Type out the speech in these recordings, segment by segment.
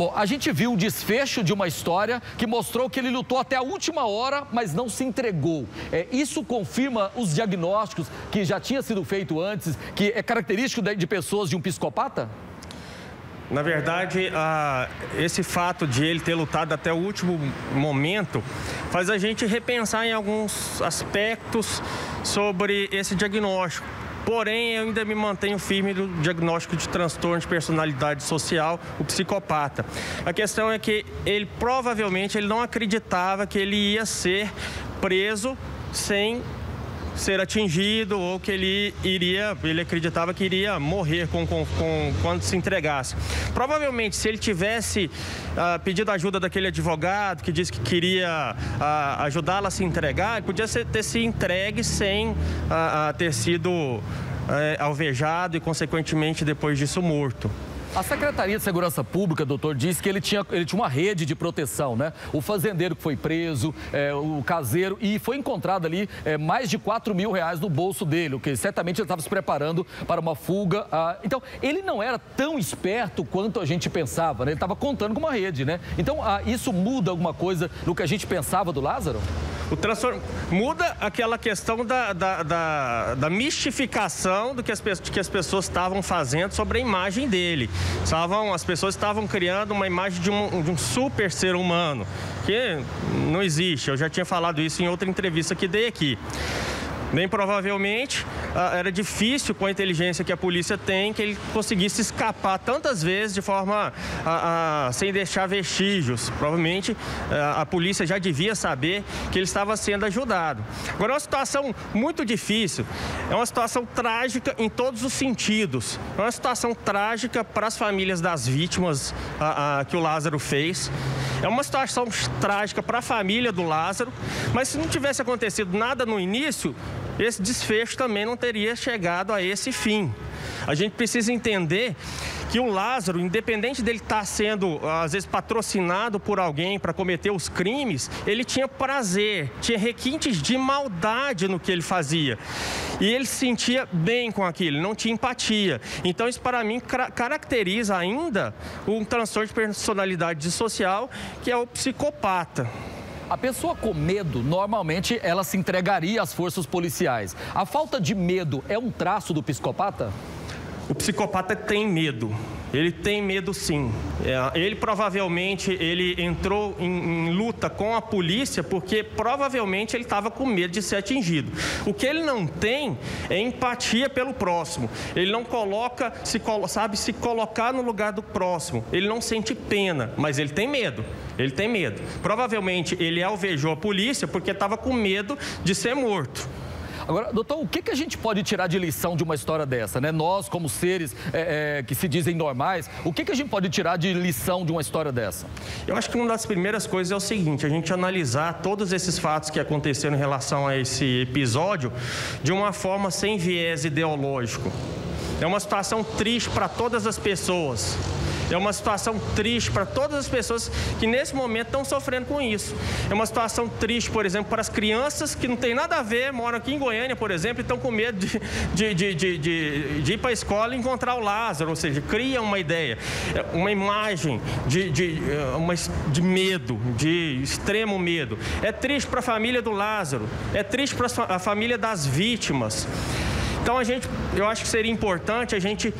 Bom, a gente viu o desfecho de uma história que mostrou que ele lutou até a última hora, mas não se entregou. É, isso confirma os diagnósticos que já tinha sido feito antes, que é característico de, pessoas de um psicopata? Na verdade, esse fato de ele ter lutado até o último momento faz a gente repensar em alguns aspectos sobre esse diagnóstico. Porém, eu ainda me mantenho firme do diagnóstico de transtorno de personalidade social, o psicopata. A questão é que ele provavelmente ele não acreditava que ele ia ser preso sem ser atingido ou que ele iria, ele acreditava que iria morrer com, com, com quando se entregasse. Provavelmente, se ele tivesse uh, pedido ajuda daquele advogado que disse que queria uh, ajudá-lo a se entregar, ele podia ser, ter se entregue sem uh, ter sido eh, alvejado e, consequentemente, depois disso morto. A Secretaria de Segurança Pública, doutor, disse que ele tinha, ele tinha uma rede de proteção, né? O fazendeiro que foi preso, é, o caseiro, e foi encontrado ali é, mais de 4 mil reais no bolso dele, o que certamente ele estava se preparando para uma fuga. Ah, então, ele não era tão esperto quanto a gente pensava, né? Ele estava contando com uma rede, né? Então, ah, isso muda alguma coisa no que a gente pensava do Lázaro? O transform... Muda aquela questão da, da, da, da mistificação do que as, que as pessoas estavam fazendo sobre a imagem dele. Estavam, as pessoas estavam criando uma imagem de um, de um super ser humano, que não existe. Eu já tinha falado isso em outra entrevista que dei aqui. Bem provavelmente ah, era difícil com a inteligência que a polícia tem que ele conseguisse escapar tantas vezes de forma a, a, sem deixar vestígios. Provavelmente a, a polícia já devia saber que ele estava sendo ajudado. Agora é uma situação muito difícil, é uma situação trágica em todos os sentidos. É uma situação trágica para as famílias das vítimas que o Lázaro fez. É uma situação trágica para a família do Lázaro, mas se não tivesse acontecido nada no início, esse desfecho também não teria chegado a esse fim. A gente precisa entender que o Lázaro, independente dele estar tá sendo, às vezes, patrocinado por alguém para cometer os crimes, ele tinha prazer, tinha requintes de maldade no que ele fazia. E ele se sentia bem com aquilo, não tinha empatia. Então, isso para mim caracteriza ainda um transtorno de personalidade social, que é o psicopata. A pessoa com medo, normalmente, ela se entregaria às forças policiais. A falta de medo é um traço do psicopata? O psicopata tem medo. Ele tem medo sim. É, ele provavelmente ele entrou em, em, luta com a polícia porque provavelmente ele estava com medo de ser atingido. O que ele não tem é empatia pelo próximo. Ele não coloca, se, sabe se colocar no lugar do próximo. Ele não sente pena, mas ele tem medo. Ele tem medo. Provavelmente ele alvejou a polícia porque estava com medo de ser morto. Agora, doutor, o que, que a gente pode tirar de lição de uma história dessa, né? Nós, como seres é, é, que se dizem normais, o que, que a gente pode tirar de lição de uma história dessa? Eu acho que uma das primeiras coisas é o seguinte: a gente analisar todos esses fatos que aconteceram em relação a esse episódio de uma forma sem viés ideológico. É uma situação triste para todas as pessoas. É uma situação triste para todas as pessoas que nesse momento estão sofrendo com isso. É uma situação triste, por exemplo, para as crianças que não tem nada a ver, moram aqui em Goiânia, por exemplo, e estão com medo de, de, de, de, ir para a escola e encontrar o Lázaro, ou seja, cria uma ideia, uma imagem de, de, é, uma, de medo, de extremo medo. É triste para a família do Lázaro, é triste para a família das vítimas. Então a gente, eu acho que seria importante a gente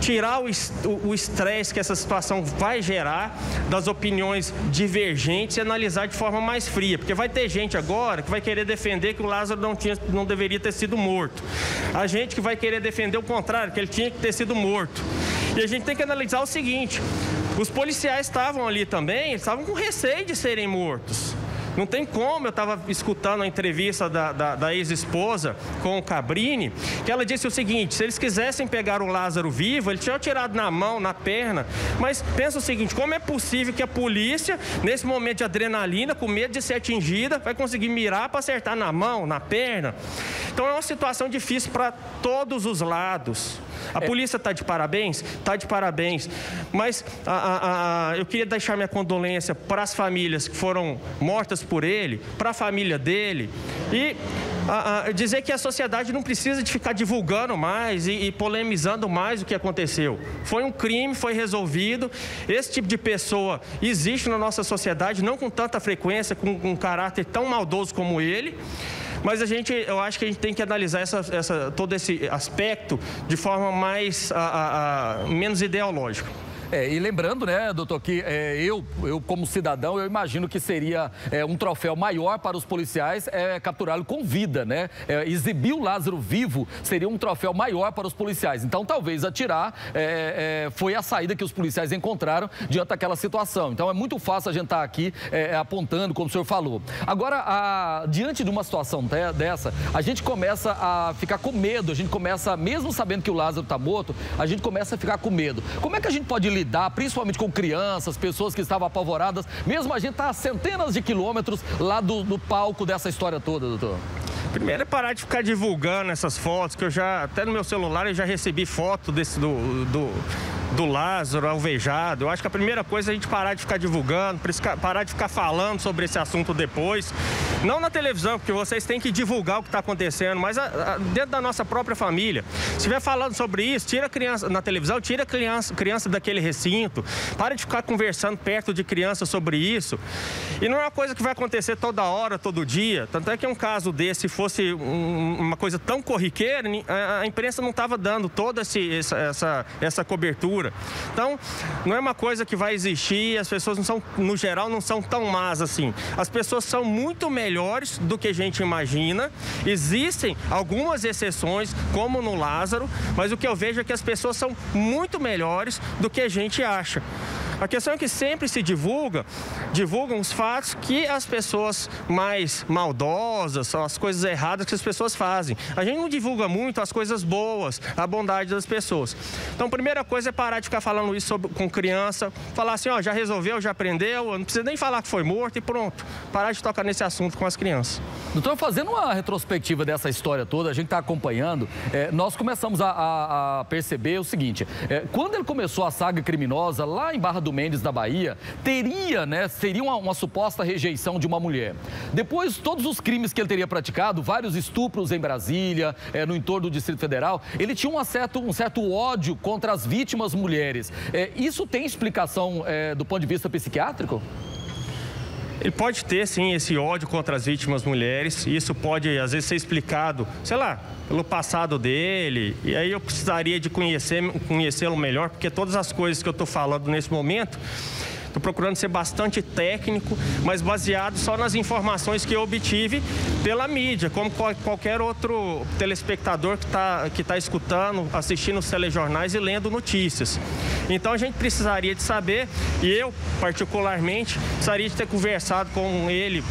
tirar o estresse que essa situação vai gerar das opiniões divergentes e analisar de forma mais fria, porque vai ter gente agora que vai querer defender que o Lázaro não, tinha, não deveria ter sido morto. A gente que vai querer defender o contrário, que ele tinha que ter sido morto. E a gente tem que analisar o seguinte: os policiais estavam ali também, estavam com receio de serem mortos. Não tem como, eu estava escutando a entrevista da, da, da ex-esposa com o Cabrini, que ela disse o seguinte: se eles quisessem pegar o Lázaro vivo, ele tinha tirado na mão, na perna. Mas pensa o seguinte: como é possível que a polícia, nesse momento de adrenalina, com medo de ser atingida, vai conseguir mirar para acertar na mão, na perna? Então é uma situação difícil para todos os lados. A polícia está de parabéns? Está de parabéns. Mas a, a, a, eu queria deixar minha condolência para as famílias que foram mortas por ele, para a família dele. E dizer que a sociedade não precisa de ficar divulgando mais e, e, polemizando mais o que aconteceu. Foi um crime, foi resolvido. Esse tipo de pessoa existe na nossa sociedade, não com tanta frequência, com, com um caráter tão maldoso como ele. Mas a gente, eu acho que a gente tem que analisar essa, essa, todo esse aspecto de forma mais a, menos ideológica. É, e lembrando, né, doutor, que é, eu, eu, como cidadão, eu imagino que seria é, um troféu maior para os policiais é, capturá-lo com vida, né? É, exibir o Lázaro vivo seria um troféu maior para os policiais. Então, talvez atirar é, é, foi a saída que os policiais encontraram diante daquela situação. Então, é muito fácil a gente estar tá aqui apontando, como o senhor falou. Agora, a, diante de uma situação dessa, a gente começa a ficar com medo, a gente começa, mesmo sabendo que o Lázaro está morto, a gente começa a ficar com medo. Como é que a gente pode lidar, principalmente com crianças, pessoas que estavam apavoradas, mesmo a gente está a centenas de quilômetros lá do, do palco dessa história toda, doutor? Primeiro é parar de ficar divulgando essas fotos, que eu já, até no meu celular, eu já recebi foto desse do, do do Lázaro alvejado. Eu acho que a primeira coisa é a gente parar de ficar divulgando, parar de ficar falando sobre esse assunto depois. Não na televisão, porque vocês têm que divulgar o que está acontecendo, mas a, a, dentro da nossa própria família. Se estiver falando sobre isso, tira a criança na televisão, tira a criança, criança daquele recinto, para de ficar conversando perto de criança sobre isso. E não é uma coisa que vai acontecer toda hora, todo dia. Tanto é que um caso desse fosse um, uma coisa tão corriqueira, a, a imprensa não estava dando toda esse, essa, essa, essa cobertura então, não é uma coisa que vai existir, as pessoas não são, no geral, não são tão más assim. As pessoas são muito melhores do que a gente imagina. Existem algumas exceções, como no Lázaro, mas o que eu vejo é que as pessoas são muito melhores do que a gente acha. A questão é que sempre se divulga, divulgam os fatos que as pessoas mais maldosas, as coisas erradas que as pessoas fazem. A gente não divulga muito as coisas boas, a bondade das pessoas. Então, a primeira coisa é parar de ficar falando isso sobre, com criança, falar assim, ó, já resolveu, já aprendeu, não precisa nem falar que foi morto e pronto. Parar de tocar nesse assunto com as crianças. Doutor, fazendo uma retrospectiva dessa história toda, a gente está acompanhando, é, nós começamos a, a, a, perceber o seguinte, é, quando ele começou a saga criminosa lá em Barra do do Mendes da Bahia, teria, né, seria uma, uma, suposta rejeição de uma mulher. Depois, todos os crimes que ele teria praticado, vários estupros em Brasília, é, no entorno do Distrito Federal, ele tinha um certo, um certo ódio contra as vítimas mulheres. É, isso tem explicação é, do ponto de vista psiquiátrico? Ele pode ter, sim, esse ódio contra as vítimas mulheres. Isso pode, às vezes, ser explicado, sei lá, pelo passado dele. E aí eu precisaria de conhecer, conhecê-lo melhor, porque todas as coisas que eu estou falando nesse momento Estou procurando ser bastante técnico, mas baseado só nas informações que eu obtive pela mídia, como qualquer outro telespectador que está que tá escutando, assistindo os telejornais e lendo notícias. Então a gente precisaria de saber, e eu particularmente precisaria de ter conversado com ele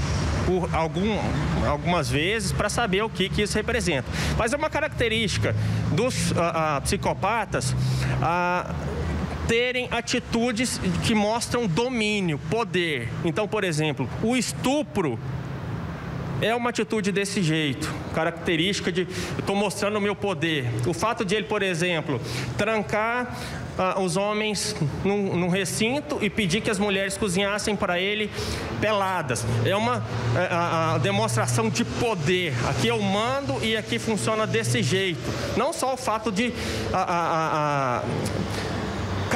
por algum, algumas vezes para saber o que, que isso representa. Mas é uma característica dos psicopatas. Uh, terem atitudes que mostram domínio, poder. Então, por exemplo, o estupro é uma atitude desse jeito, característica de estou mostrando o meu poder. O fato de ele, por exemplo, trancar ah, os homens num, num, recinto e pedir que as mulheres cozinhassem para ele peladas. É uma é, a, a demonstração de poder. Aqui eu mando e aqui funciona desse jeito. Não só o fato de a,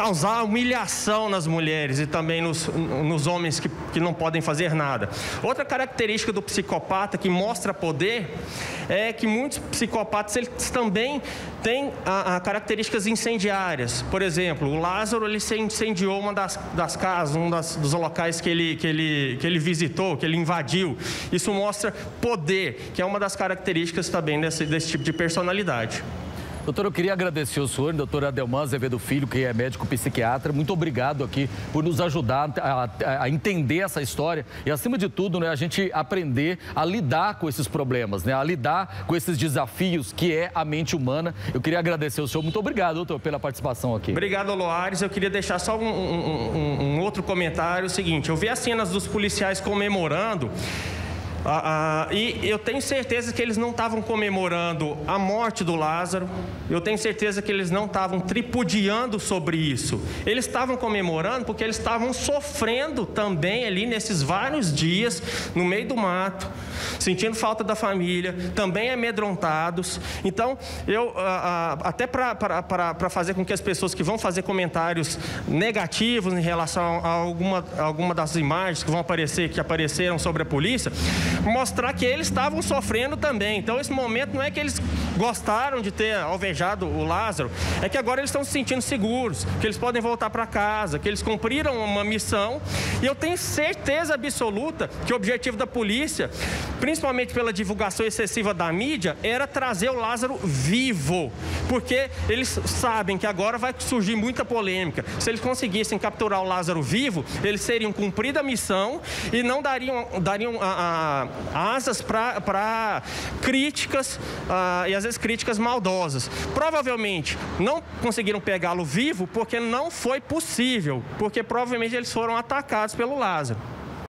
causar humilhação nas mulheres e também nos, nos homens que, que não podem fazer nada. Outra característica do psicopata que mostra poder é que muitos psicopatas eles também têm a, a características incendiárias. Por exemplo, o Lázaro ele se incendiou uma das, das casas, um das, dos locais que ele, que, ele, que ele visitou, que ele invadiu. Isso mostra poder, que é uma das características também desse, desse tipo de personalidade. Doutor, eu queria agradecer o senhor, doutor Adelman Azevedo Filho, que é médico psiquiatra. Muito obrigado aqui por nos ajudar a, a, a, entender essa história e, acima de tudo, né, a gente aprender a lidar com esses problemas, né, a lidar com esses desafios que é a mente humana. Eu queria agradecer o senhor. Muito obrigado, doutor, pela participação aqui. Obrigado, Loares. Eu queria deixar só um, um, um, um outro comentário. O seguinte, eu vi as cenas dos policiais comemorando Ah, ah, e eu tenho certeza que eles não estavam comemorando a morte do Lázaro, eu tenho certeza que eles não estavam tripudiando sobre isso. Eles estavam comemorando porque eles estavam sofrendo também ali nesses vários dias, no meio do mato, sentindo falta da família, também amedrontados. Então, eu, ah, ah até para fazer com que as pessoas que vão fazer comentários negativos em relação a alguma, alguma das imagens que vão aparecer, que apareceram sobre a polícia, mostrar que eles estavam sofrendo também. Então, esse momento não é que eles gostaram de ter alvejado o Lázaro, é que agora eles estão se sentindo seguros, que eles podem voltar para casa, que eles cumpriram uma missão. E eu tenho certeza absoluta que o objetivo da polícia, principalmente pela divulgação excessiva da mídia, era trazer o Lázaro vivo, porque eles sabem que agora vai surgir muita polêmica. Se eles conseguissem capturar o Lázaro vivo, eles seriam cumprida a missão e não dariam, dariam a, a, asas para críticas a, e às vezes críticas maldosas. Provavelmente não conseguiram pegá-lo vivo porque não foi possível, porque provavelmente eles foram atacados pelo Lázaro.